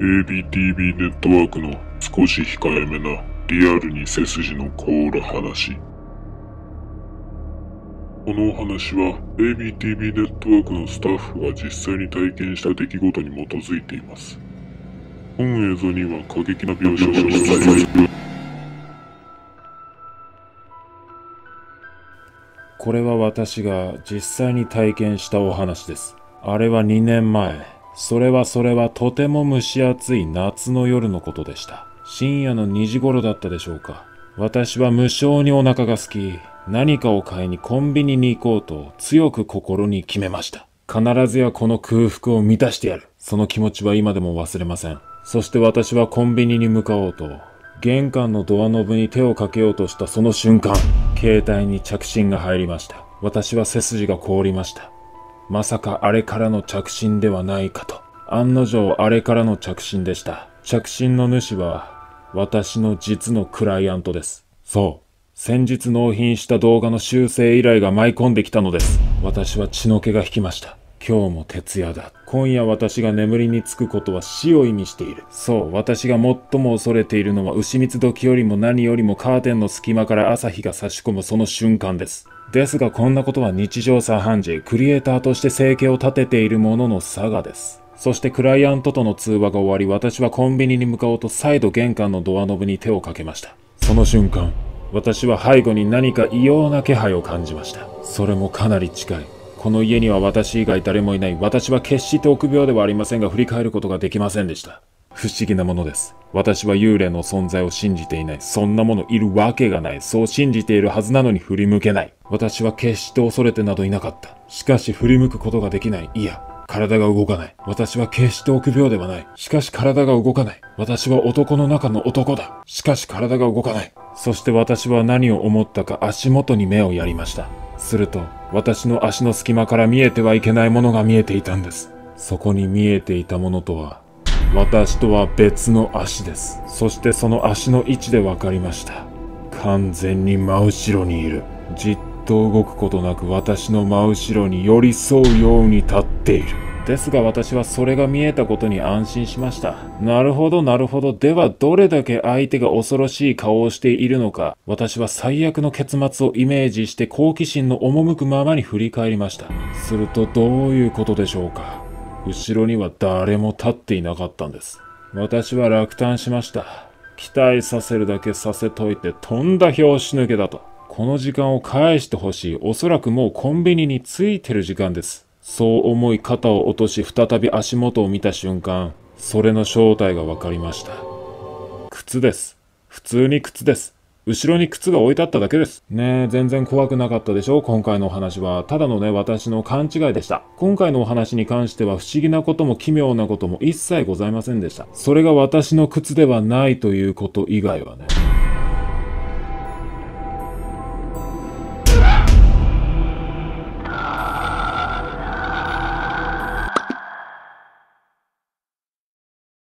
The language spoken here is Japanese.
ABTV ネットワークの少し控えめなリアルに背筋の凍る話。このお話は ABTV ネットワークのスタッフが実際に体験した出来事に基づいています。本映像には過激な描写を記載これは私が実際に体験したお話です。あれは2年前。それはそれはとても蒸し暑い夏の夜のことでした。深夜の2時頃だったでしょうか。私は無性にお腹が空き、何かを買いにコンビニに行こうと強く心に決めました。必ずやこの空腹を満たしてやる。その気持ちは今でも忘れません。そして私はコンビニに向かおうと、玄関のドアノブに手をかけようとしたその瞬間、携帯に着信が入りました。私は背筋が凍りました。まさかあれからの着信ではないかと。案の定あれからの着信でした。着信の主は、私の実のクライアントです。そう。先日納品した動画の修正依頼が舞い込んできたのです。私は血の気が引きました。今日も徹夜だ。今夜私が眠りにつくことは死を意味している。そう、私が最も恐れているのは牛蜜時よりも何よりもカーテンの隙間から朝日が差し込むその瞬間です。ですがこんなことは日常茶飯事、クリエイターとして生計を立てている者の差がです。そしてクライアントとの通話が終わり、私はコンビニに向かおうと再度玄関のドアノブに手をかけました。その瞬間、私は背後に何か異様な気配を感じました。それもかなり近い。この家には私以外誰もいない。私は決して臆病ではありませんが振り返ることができませんでした。不思議なものです。私は幽霊の存在を信じていない。そんなものいるわけがない。そう信じているはずなのに振り向けない。私は決して恐れてなどいなかった。しかし振り向くことができない。いや、体が動かない。私は決して臆病ではない。しかし体が動かない。私は男の中の男だ。しかし体が動かない。そして私は何を思ったか足元に目をやりました。すると、私の足の隙間から見えてはいけないものが見えていたんです。そこに見えていたものとは、私とは別の足です。そしてその足の位置で分かりました。完全に真後ろにいる。じっと動くことなく私の真後ろに寄り添うように立っている。ですが私はそれが見えたことに安心しました。なるほどなるほど。ではどれだけ相手が恐ろしい顔をしているのか。私は最悪の結末をイメージして好奇心の赴くままに振り返りました。するとどういうことでしょうか。後ろには誰も立っていなかったんです。私は落胆しました。期待させるだけさせといてとんだ拍子抜けだと。この時間を返してほしい。おそらくもうコンビニに着いてる時間です。そう思い肩を落とし再び足元を見た瞬間、それの正体が分かりました。靴です。普通に靴です。後ろに靴が置いてあっただけです。ねえ、全然怖くなかったでしょ？今回のお話は。ただのね、私の勘違いでした。今回のお話に関しては不思議なことも奇妙なことも一切ございませんでした。それが私の靴ではないということ以外はね。